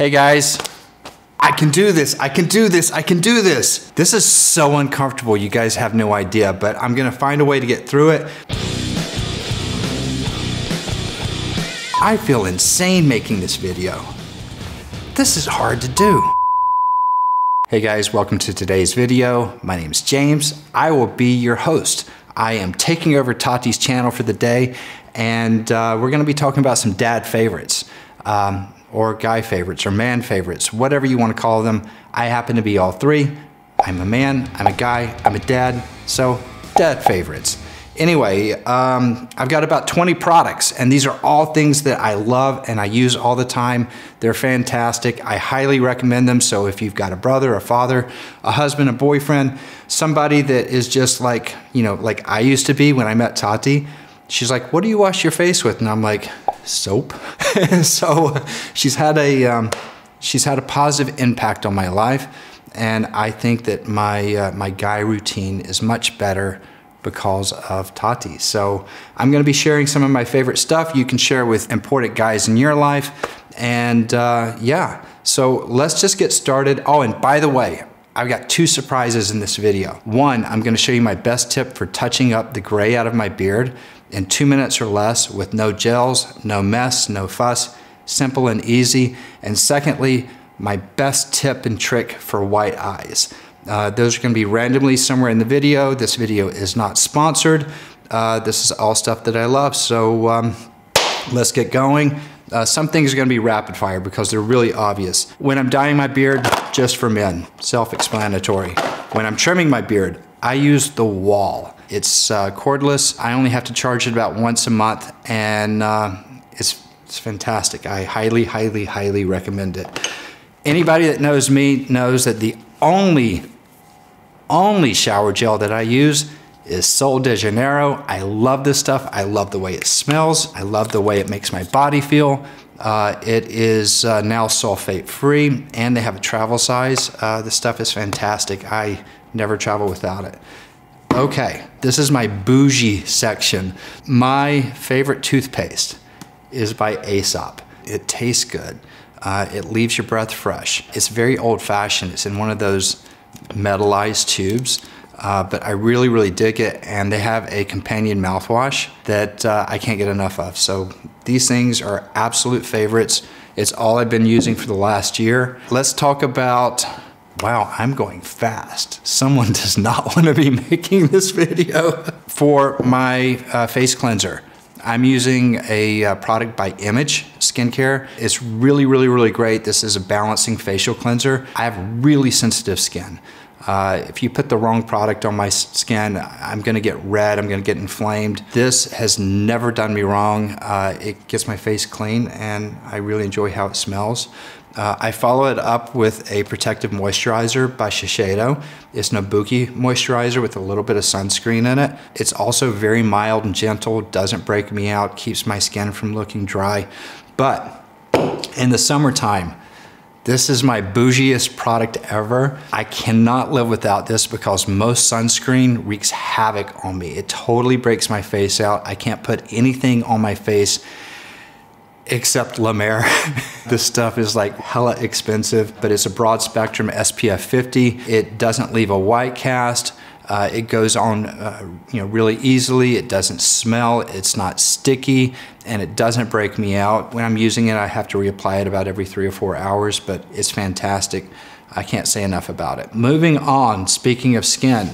Hey guys, I can do this, I can do this, I can do this. This is so uncomfortable, you guys have no idea, but I'm gonna find a way to get through it. I feel insane making this video. This is hard to do. Hey guys, welcome to today's video. My name is James. I will be your host. I am taking over Tati's channel for the day, and uh, we're gonna be talking about some dad favorites. Um, or guy favorites or man favorites, whatever you want to call them. I happen to be all three. I'm a man, I'm a guy, I'm a dad, so dad favorites. Anyway, um, I've got about 20 products, and these are all things that I love and I use all the time. They're fantastic. I highly recommend them. So if you've got a brother, a father, a husband, a boyfriend, somebody that is just like, you know, like I used to be when I met Tati, she's like, What do you wash your face with? And I'm like, Soap. so she's had a um, she's had a positive impact on my life, and I think that my uh, my guy routine is much better because of Tati. So I'm going to be sharing some of my favorite stuff you can share with important guys in your life, and uh, yeah. So let's just get started. Oh, and by the way, I've got two surprises in this video. One, I'm gonna show you my best tip for touching up the gray out of my beard in two minutes or less with no gels, no mess, no fuss, simple and easy. And secondly, my best tip and trick for white eyes. Uh, those are gonna be randomly somewhere in the video. This video is not sponsored. Uh, this is all stuff that I love. So um, let's get going. Uh, some things are gonna be rapid fire because they're really obvious. When I'm dyeing my beard, just for men, self-explanatory. When I'm trimming my beard, I use the Wahl. It's uh, cordless. I only have to charge it about once a month and uh, it's, it's fantastic. I highly, highly, highly recommend it. Anybody that knows me knows that the only, only shower gel that I use is Sol de Janeiro. I love this stuff. I love the way it smells. I love the way it makes my body feel. Uh, it is uh, now sulfate free and they have a travel size. Uh, this stuff is fantastic. I never travel without it. Okay, this is my bougie section. My favorite toothpaste is by Aesop. It tastes good. Uh, it leaves your breath fresh. It's very old fashioned. It's in one of those metallized tubes. Uh, but I really, really dig it. And they have a companion mouthwash that uh, I can't get enough of. So these things are absolute favorites. It's all I've been using for the last year. Let's talk about wow, I'm going fast. Someone does not want to be making this video. For my uh, face cleanser, I'm using a uh, product by Image Skincare. It's really, really, really great. This is a balancing facial cleanser. I have really sensitive skin. Uh, if you put the wrong product on my skin, I'm gonna get red, I'm gonna get inflamed. This has never done me wrong. Uh, it gets my face clean and I really enjoy how it smells. Uh, I follow it up with a protective moisturizer by Shiseido. It's Nobuki moisturizer with a little bit of sunscreen in it. It's also very mild and gentle, doesn't break me out, keeps my skin from looking dry. But in the summertime, this is my bougiest product ever. I cannot live without this because most sunscreen wreaks havoc on me. It totally breaks my face out. I can't put anything on my face except La Mer. this stuff is like hella expensive, but it's a broad spectrum SPF 50. It doesn't leave a white cast. Uh, it goes on uh, you know, really easily. It doesn't smell. It's not sticky and it doesn't break me out. When I'm using it, I have to reapply it about every three or four hours, but it's fantastic. I can't say enough about it. Moving on, speaking of skin,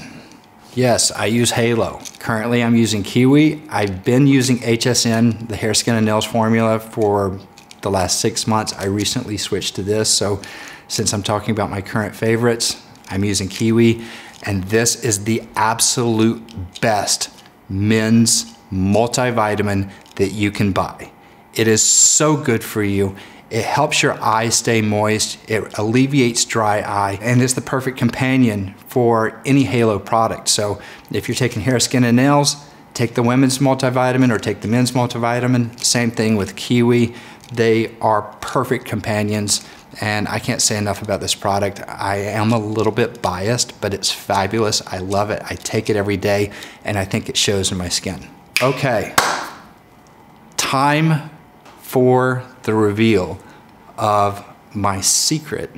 yes, I use Halo. Currently, I'm using Kiwi. I've been using HSN, the hair, skin, and nails formula for the last six months. I recently switched to this, so since I'm talking about my current favorites, I'm using Kiwi. And this is the absolute best men's multivitamin that you can buy. It is so good for you. It helps your eyes stay moist. It alleviates dry eye and is the perfect companion for any Halo product. So if you're taking hair, skin, and nails, take the women's multivitamin or take the men's multivitamin. Same thing with Kiwi. They are perfect companions and I can't say enough about this product. I am a little bit biased, but it's fabulous. I love it. I take it every day, and I think it shows in my skin. Okay, time for the reveal of my secret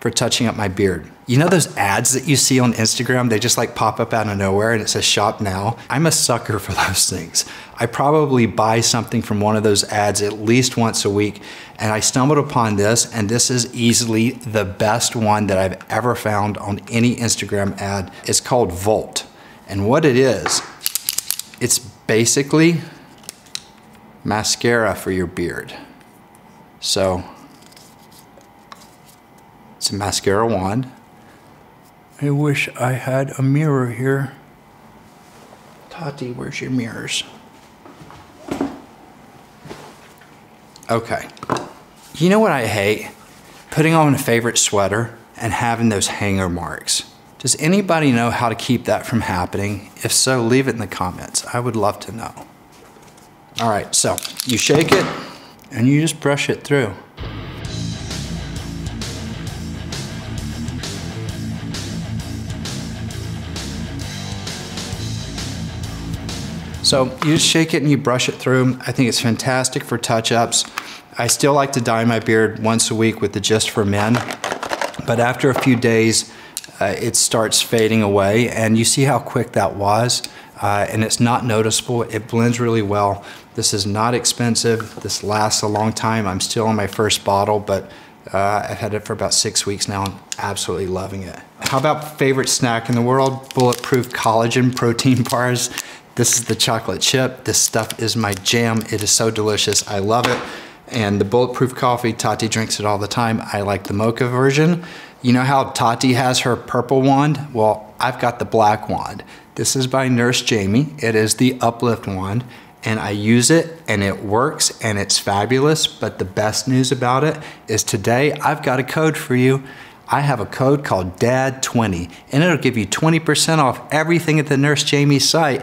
for touching up my beard. You know those ads that you see on Instagram? They just like pop up out of nowhere and it says shop now. I'm a sucker for those things. I probably buy something from one of those ads at least once a week and I stumbled upon this and this is easily the best one that I've ever found on any Instagram ad. It's called Volt. And what it is, it's basically mascara for your beard. So it's a mascara wand. I wish I had a mirror here. Tati, where's your mirrors? Okay. You know what I hate? Putting on a favorite sweater and having those hanger marks. Does anybody know how to keep that from happening? If so, leave it in the comments. I would love to know. All right, so you shake it and you just brush it through. So you just shake it and you brush it through. I think it's fantastic for touch-ups. I still like to dye my beard once a week with the Just for Men, but after a few days, uh, it starts fading away and you see how quick that was uh, and it's not noticeable. It blends really well. This is not expensive. This lasts a long time. I'm still on my first bottle, but uh, I've had it for about six weeks now. I'm absolutely loving it. How about favorite snack in the world? Bulletproof collagen protein bars. This is the chocolate chip. This stuff is my jam. It is so delicious. I love it. And the bulletproof coffee, Tati drinks it all the time. I like the mocha version. You know how Tati has her purple wand? Well, I've got the black wand. This is by Nurse Jamie. It is the uplift wand and I use it and it works and it's fabulous. But the best news about it is today I've got a code for you. I have a code called DAD20 and it'll give you 20% off everything at the Nurse Jamie site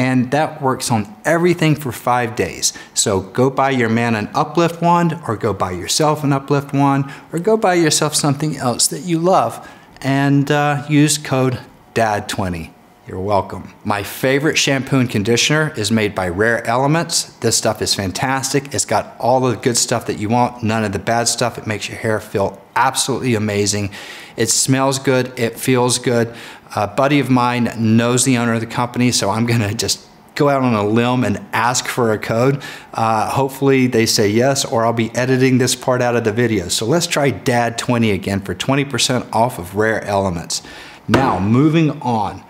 and that works on everything for five days. So go buy your man an uplift wand, or go buy yourself an uplift wand, or go buy yourself something else that you love and uh, use code DAD20. You're welcome. My favorite shampoo and conditioner is made by Rare Elements. This stuff is fantastic. It's got all the good stuff that you want, none of the bad stuff. It makes your hair feel absolutely amazing. It smells good, it feels good. A buddy of mine knows the owner of the company, so I'm gonna just go out on a limb and ask for a code. Uh, hopefully they say yes, or I'll be editing this part out of the video. So let's try DAD20 again for 20% off of Rare Elements. Now, moving on.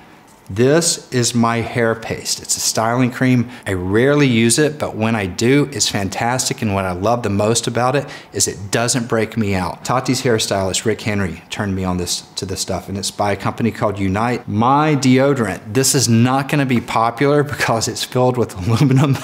This is my hair paste. It's a styling cream. I rarely use it, but when I do, it's fantastic. And what I love the most about it is it doesn't break me out. Tati's hairstylist, Rick Henry, turned me on this to this stuff, and it's by a company called Unite. My deodorant, this is not gonna be popular because it's filled with aluminum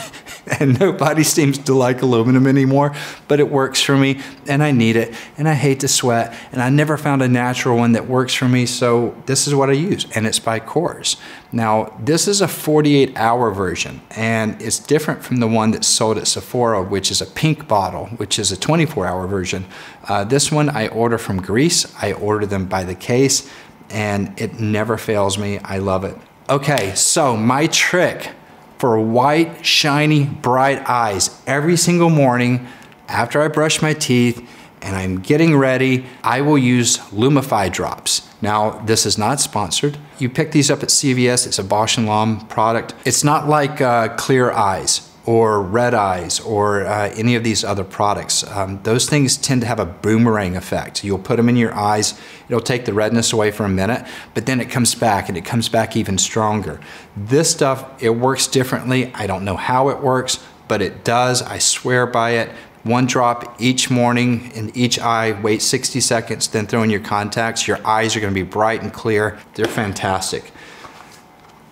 and nobody seems to like aluminum anymore, but it works for me and I need it and I hate to sweat and I never found a natural one that works for me, so this is what I use and it's by Korres. Now, this is a 48 hour version and it's different from the one that's sold at Sephora, which is a pink bottle, which is a 24 hour version. Uh, this one I order from Greece. I order them by the case and it never fails me. I love it. Okay, so my trick for white, shiny, bright eyes every single morning after I brush my teeth and I'm getting ready, I will use Lumify drops. Now, this is not sponsored. You pick these up at CVS, it's a Bausch & Lomb product. It's not like uh, Clear Eyes or Red Eyes or uh, any of these other products. Um, those things tend to have a boomerang effect. You'll put them in your eyes, it'll take the redness away for a minute, but then it comes back and it comes back even stronger. This stuff, it works differently. I don't know how it works, but it does. I swear by it one drop each morning in each eye, wait 60 seconds, then throw in your contacts. Your eyes are gonna be bright and clear. They're fantastic.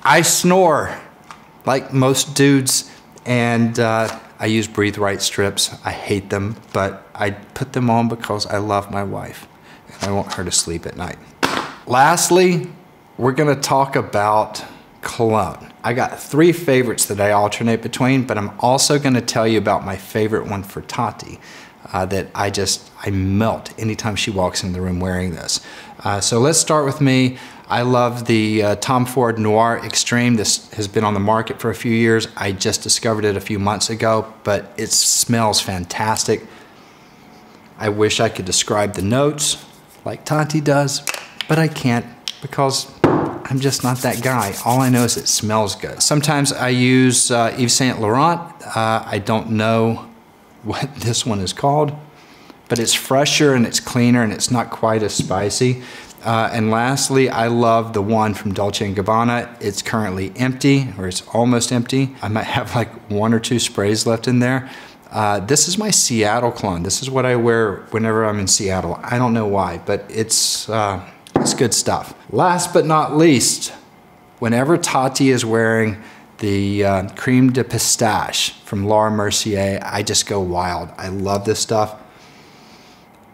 I snore like most dudes and uh, I use Breathe Right strips. I hate them, but I put them on because I love my wife and I want her to sleep at night. Lastly, we're gonna talk about cologne. I got three favorites that I alternate between, but I'm also gonna tell you about my favorite one for Tati uh, that I just, I melt anytime she walks in the room wearing this. Uh, so let's start with me. I love the uh, Tom Ford Noir Extreme. This has been on the market for a few years. I just discovered it a few months ago, but it smells fantastic. I wish I could describe the notes like Tati does, but I can't because I'm just not that guy. All I know is it smells good. Sometimes I use uh, Yves Saint Laurent. Uh, I don't know what this one is called, but it's fresher and it's cleaner and it's not quite as spicy. Uh, and lastly, I love the one from Dolce & Gabbana. It's currently empty, or it's almost empty. I might have like one or two sprays left in there. Uh, this is my Seattle clone. This is what I wear whenever I'm in Seattle. I don't know why, but it's, uh, it's good stuff. Last but not least, whenever Tati is wearing the uh, creme de pistache from Laura Mercier, I just go wild. I love this stuff.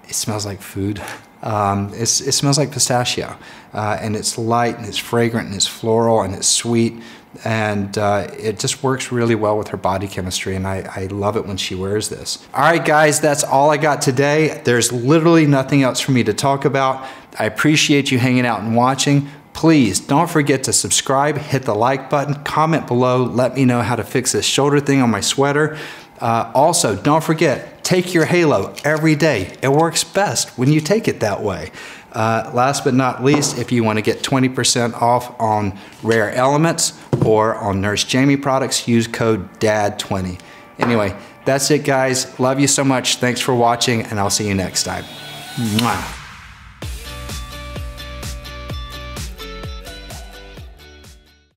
It smells like food. Um, it smells like pistachio, uh, and it's light and it's fragrant and it's floral and it's sweet, and uh, it just works really well with her body chemistry. And I, I love it when she wears this. All right, guys, that's all I got today. There's literally nothing else for me to talk about. I appreciate you hanging out and watching. Please don't forget to subscribe, hit the like button, comment below, let me know how to fix this shoulder thing on my sweater. Uh, also, don't forget, take your halo every day. It works best when you take it that way. Uh, last but not least, if you want to get 20% off on Rare Elements or on Nurse Jamie products, use code DAD20. Anyway, that's it, guys. Love you so much. Thanks for watching, and I'll see you next time. Mwah.